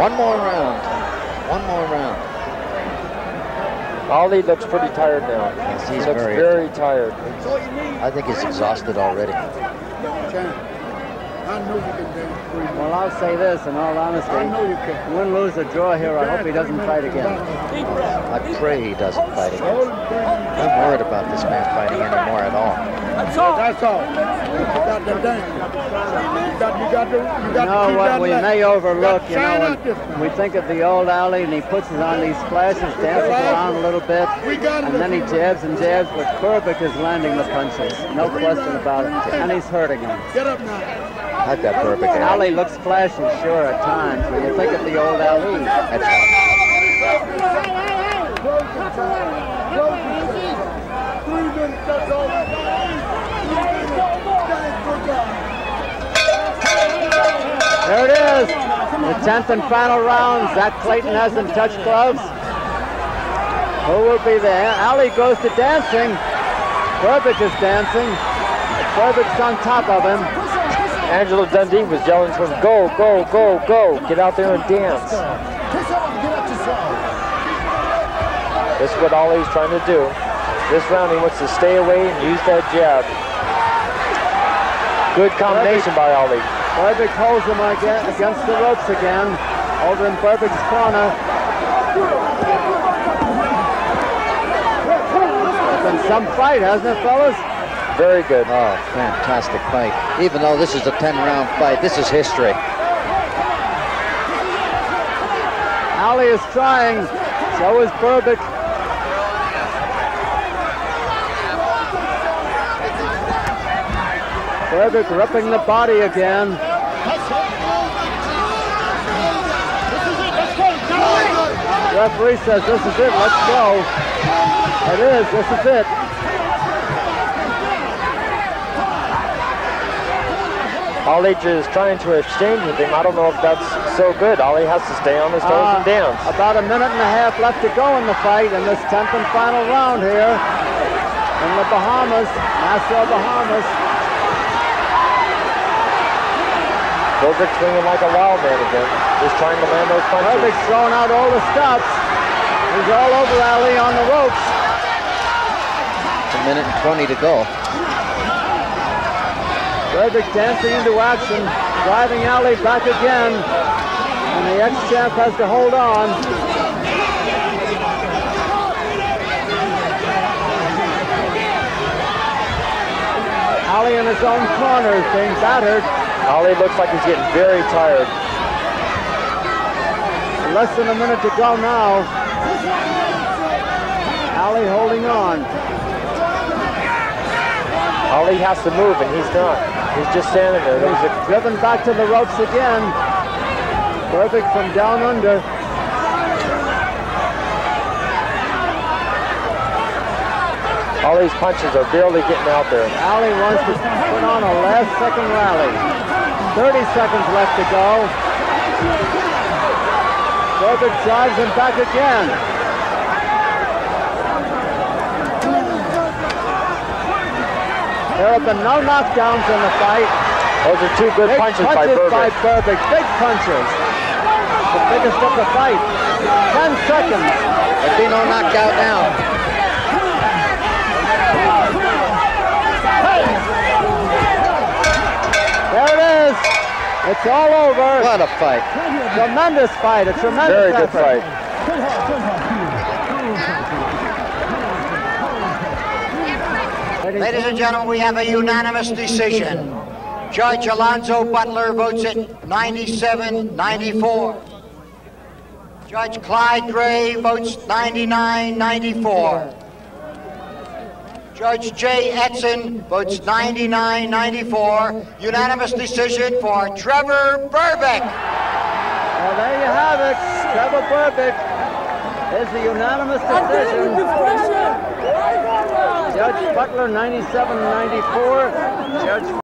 One more round. One more round. Ali looks pretty tired now. Yes, he's he looks very- very tired. I think he's exhausted already. I know you can dance three more. Well, I'll say this in all honesty. I know you can. Win, lose, or draw here, I hope he doesn't fight again. I pray he doesn't fight again. I'm worried about this man fighting anymore at all. That's all. That's all. You got to dance. You got, you got to, you got You to know keep what that we left. may overlook, you Shine know, out this when time. we think of the old Ali and he puts it on these splashes, dances around a little bit, We got and then he jabs and jabs, but Berbick is landing the punches. No question about it. And he's hurting him. Get up now. I've got Berbick out. Ali looks flashy, sure, at times. When you think of the old Ali, That's there it is. The 10th and final round. Zack Clayton hasn't touched gloves. Who will be there? Ali goes to dancing. Berbick is dancing. Berbick's on top of him. Angelo Dundee was yelling to him, go, go, go, go. Get out there and dance. This is what Ali's trying to do. This round he wants to stay away and use that jab. Good combination by Ali. Berbick holds him again, against the ropes again. Over in Berbick's corner. It's been some fight, hasn't it, fellas? Very good. Oh, fantastic fight. Even though this is a 10-round fight, this is history. Ali is trying. So is Berbick. Berbick ripping the body again. Referee says this is it. Let's go. It is. This is it. Ali is trying to exchange with him. I don't know if that's so good. Ali has to stay on his toes Uh, and dance. About a minute and a half left to go in the fight in this 10th and final round here in the Bahamas, Nassau, Bahamas. Berbick swinging like a wild man again. Just trying to land those punches. Berbick's throwing out all the stops. He's all over Ali on the ropes. It's a minute and 20 to go. Berbick dancing into action, driving Ali back again. And the ex-champ has to hold on. Ali in his own corner is being battered. Ali looks like he's getting very tired. Less than a minute to go now. Ali holding on. Ali has to move, and he's not. He's just standing there. He's Driven back to the ropes again. Berbick from down under. Ali's punches are barely getting out there. Ali wants to put on a last second rally. 30 seconds left to go. Berbick drives him back again. There have been no knockdowns in the fight. Those are two good Big punches, punches by by Berbick. Berbick. Big punches. The biggest of the fight. 10 seconds. There'd be no knockout now. There it is. It's all over. What a fight. Tremendous fight. A tremendous Very good effort. fight. Ladies and gentlemen, we have a unanimous decision. Judge Alonzo Butler votes it 97-94. Judge Clyde Gray votes 99-94. Judge Jay Edson votes 99-94. Unanimous decision for Trevor Berbick. Well, there you have it. Trevor Berbick is the unanimous decision. Judge Butler 97-94. Judge